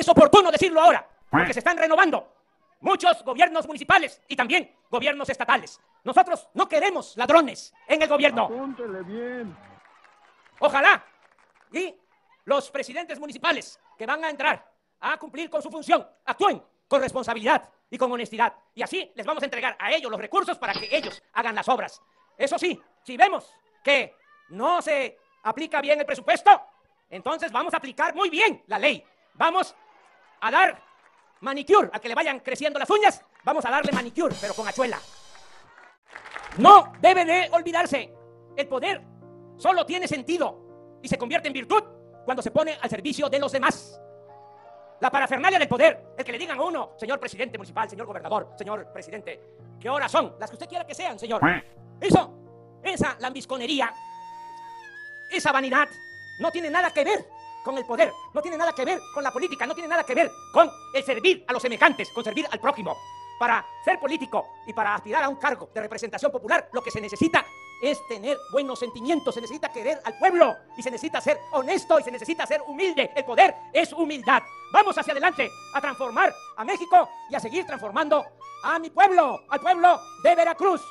es oportuno decirlo ahora, porque se están renovando muchos gobiernos municipales y también gobiernos estatales. Nosotros no queremos ladrones en el gobierno. Apúntele bien. Ojalá y los presidentes municipales que van a entrar a cumplir con su función actúen con responsabilidad y con honestidad. Y así les vamos a entregar a ellos los recursos para que ellos hagan las obras. Eso sí, si vemos que no se aplica bien el presupuesto, entonces vamos a aplicar muy bien la ley. Vamos a dar manicure a que le vayan creciendo las uñas. Vamos a darle manicure, pero con hachuela. No debe de olvidarse, el poder solo tiene sentido y se convierte en virtud cuando se pone al servicio de los demás. La parafernalia del poder, el que le digan a uno, señor presidente municipal, señor gobernador, señor presidente, ¿qué horas son? Las que usted quiera que sean, señor. Eso, esa lambisconería, esa vanidad, no tiene nada que ver con el poder, no tiene nada que ver con la política, no tiene nada que ver con el servir a los semejantes, con servir al prójimo. Para ser político y para aspirar a un cargo de representación popular, lo que se necesita es tener buenos sentimientos, se necesita querer al pueblo y se necesita ser honesto y se necesita ser humilde. El poder es humildad. Vamos hacia adelante a transformar a México y a seguir transformando a mi pueblo, al pueblo de Veracruz.